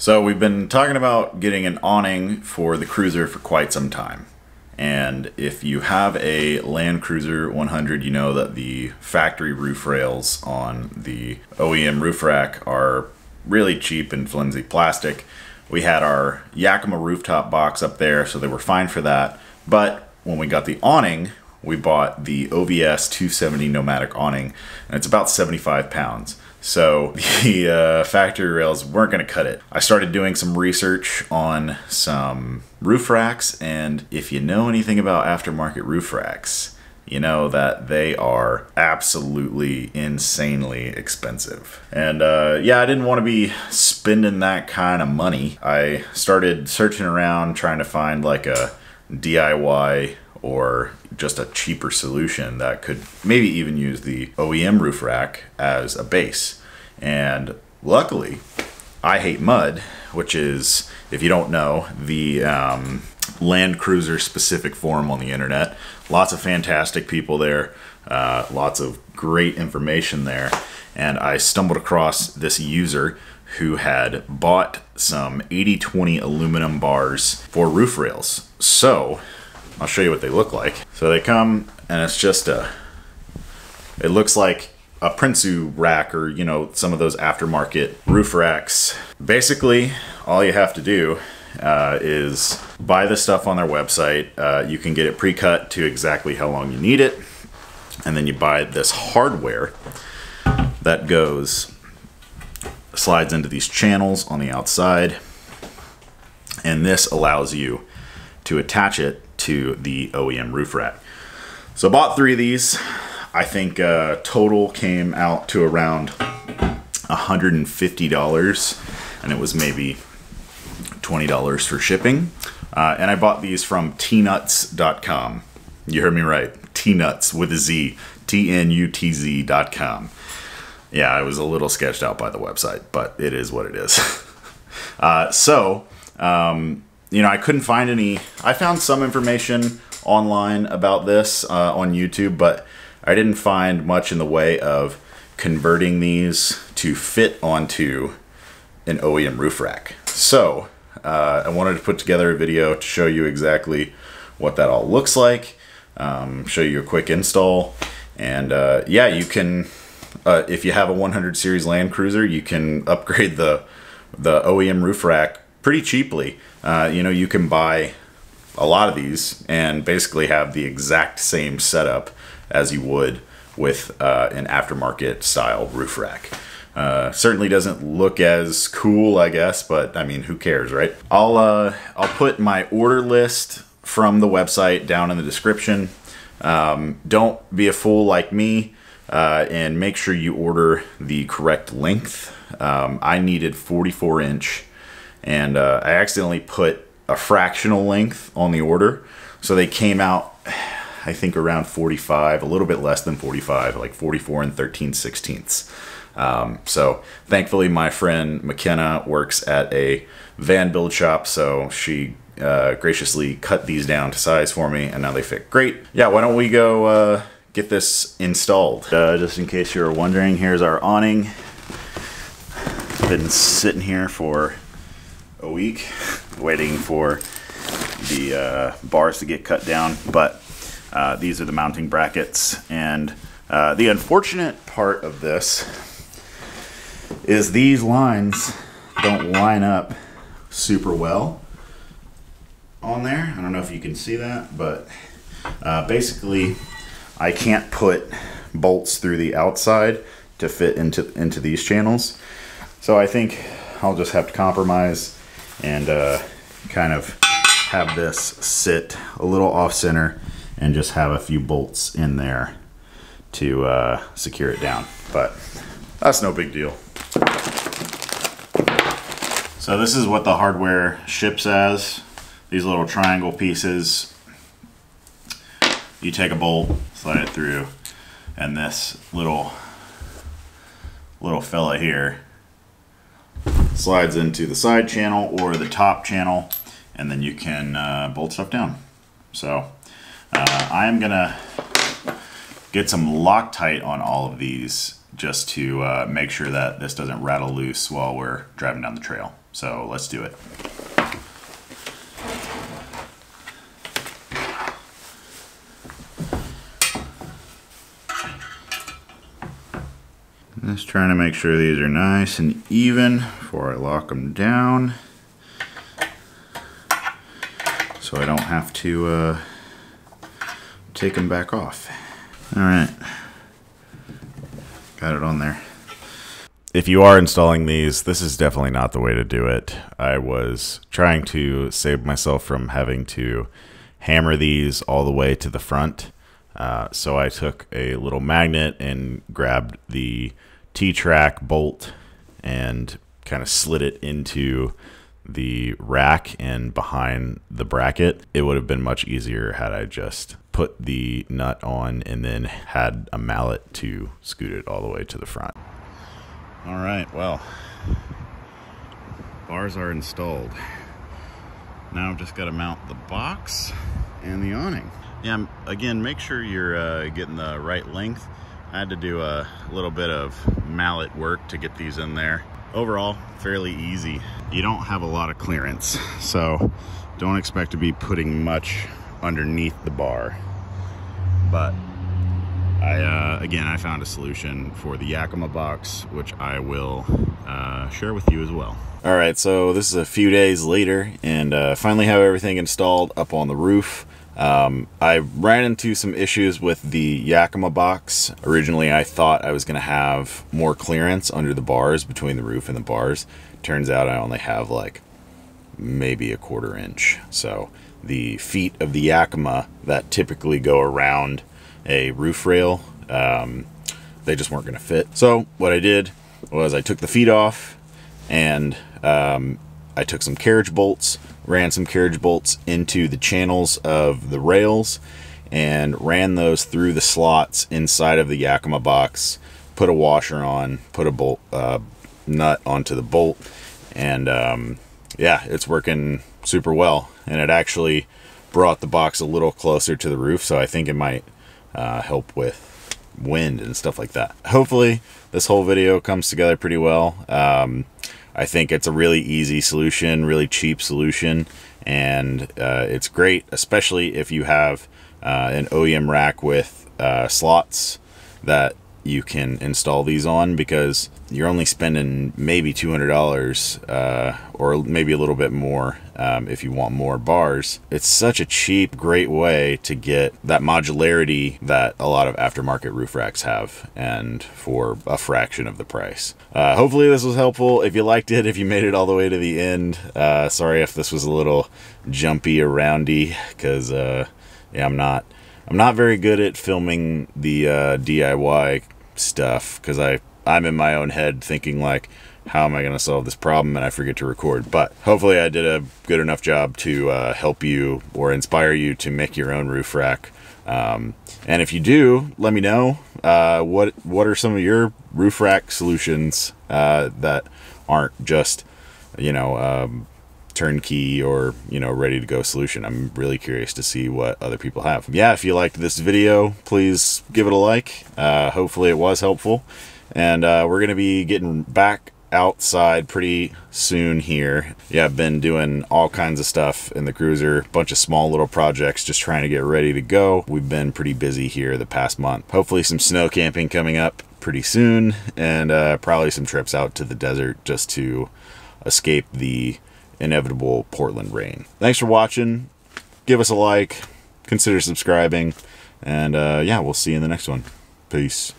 So we've been talking about getting an awning for the Cruiser for quite some time. And if you have a Land Cruiser 100, you know that the factory roof rails on the OEM roof rack are really cheap and flimsy plastic. We had our Yakima rooftop box up there, so they were fine for that. But when we got the awning, we bought the OVS 270 Nomadic awning, and it's about 75 pounds. So the uh, factory rails weren't going to cut it. I started doing some research on some roof racks, and if you know anything about aftermarket roof racks, you know that they are absolutely insanely expensive. And uh, yeah, I didn't want to be spending that kind of money. I started searching around trying to find like a DIY or just a cheaper solution that could maybe even use the OEM roof rack as a base. And luckily, I Hate Mud, which is, if you don't know, the um, Land Cruiser specific forum on the internet. Lots of fantastic people there, uh, lots of great information there. And I stumbled across this user who had bought some 80-20 aluminum bars for roof rails. So I'll show you what they look like. So they come and it's just a, it looks like a Prinsu rack or, you know, some of those aftermarket roof racks. Basically, all you have to do uh, is buy the stuff on their website. Uh, you can get it pre-cut to exactly how long you need it. And then you buy this hardware that goes, slides into these channels on the outside. And this allows you to attach it to the OEM roof rack. So I bought three of these. I think uh, total came out to around $150 and it was maybe $20 for shipping. Uh, and I bought these from tnutz.com. You heard me right. Tnuts with a Z. T-N-U-T-Z.com. Yeah, I was a little sketched out by the website, but it is what it is. uh, so, um, you know, I couldn't find any. I found some information online about this uh, on YouTube, but I didn't find much in the way of converting these to fit onto an OEM roof rack. So uh, I wanted to put together a video to show you exactly what that all looks like, um, show you a quick install, and uh, yeah, you can, uh, if you have a 100 series Land Cruiser, you can upgrade the the OEM roof rack pretty cheaply. Uh, you know, you can buy a lot of these and basically have the exact same setup as you would with uh, an aftermarket style roof rack. Uh, certainly doesn't look as cool, I guess, but I mean, who cares, right? I'll uh, I'll put my order list from the website down in the description. Um, don't be a fool like me uh, and make sure you order the correct length. Um, I needed 44 inch and uh, I accidentally put a fractional length on the order. So they came out, I think around 45, a little bit less than 45, like 44 and 13 sixteenths. Um, so thankfully my friend McKenna works at a van build shop, so she uh, graciously cut these down to size for me, and now they fit great. Yeah, why don't we go uh, get this installed? Uh, just in case you were wondering, here's our awning. Been sitting here for a week waiting for the uh, bars to get cut down, but uh, these are the mounting brackets. And uh, the unfortunate part of this is these lines don't line up super well on there. I don't know if you can see that, but uh, basically I can't put bolts through the outside to fit into, into these channels. So I think I'll just have to compromise and uh, kind of have this sit a little off center and just have a few bolts in there to uh, secure it down. But that's no big deal. So this is what the hardware ships as. These little triangle pieces. You take a bolt, slide it through, and this little little fella here slides into the side channel or the top channel and then you can uh, bolt stuff down. So uh, I'm gonna get some Loctite on all of these just to uh, make sure that this doesn't rattle loose while we're driving down the trail. So let's do it. Just trying to make sure these are nice and even before I lock them down. So I don't have to uh, take them back off. All right, got it on there. If you are installing these, this is definitely not the way to do it. I was trying to save myself from having to hammer these all the way to the front. Uh, so I took a little magnet and grabbed the T-track bolt and kind of slid it into the rack and behind the bracket. It would have been much easier had I just put the nut on and then had a mallet to scoot it all the way to the front. All right, well, bars are installed. Now I've just got to mount the box and the awning. Yeah, again, make sure you're uh, getting the right length. I had to do a little bit of mallet work to get these in there. Overall, fairly easy. You don't have a lot of clearance, so don't expect to be putting much underneath the bar. But I, uh, again, I found a solution for the Yakima box, which I will uh, share with you as well. All right, so this is a few days later, and uh, finally have everything installed up on the roof. Um, I ran into some issues with the Yakima box. Originally, I thought I was going to have more clearance under the bars between the roof and the bars. Turns out I only have like maybe a quarter inch. So the feet of the Yakima that typically go around a roof rail, um, they just weren't going to fit. So what I did was I took the feet off and um, I took some carriage bolts, ran some carriage bolts into the channels of the rails, and ran those through the slots inside of the Yakima box. Put a washer on, put a bolt uh, nut onto the bolt, and um, yeah, it's working super well. And it actually brought the box a little closer to the roof, so I think it might uh, help with wind and stuff like that. Hopefully, this whole video comes together pretty well. Um, I think it's a really easy solution, really cheap solution, and uh, it's great, especially if you have uh, an OEM rack with uh, slots that you can install these on because you're only spending maybe $200 uh, or maybe a little bit more um, if you want more bars. It's such a cheap, great way to get that modularity that a lot of aftermarket roof racks have and for a fraction of the price. Uh, hopefully this was helpful. If you liked it, if you made it all the way to the end, uh, sorry if this was a little jumpy or roundy because uh, yeah, I'm not I'm not very good at filming the uh, DIY stuff because I I'm in my own head thinking like how am I going to solve this problem and I forget to record. But hopefully I did a good enough job to uh, help you or inspire you to make your own roof rack. Um, and if you do, let me know uh, what what are some of your roof rack solutions uh, that aren't just you know um, turnkey or you know ready to go solution. I'm really curious to see what other people have. Yeah if you liked this video please give it a like. Uh, hopefully it was helpful. And uh, we're gonna be getting back outside pretty soon here. Yeah i've been doing all kinds of stuff in the cruiser bunch of small little projects just trying to get ready to go. We've been pretty busy here the past month. Hopefully some snow camping coming up pretty soon and uh, probably some trips out to the desert just to escape the inevitable Portland rain. Thanks for watching. Give us a like. Consider subscribing. And uh, yeah, we'll see you in the next one. Peace.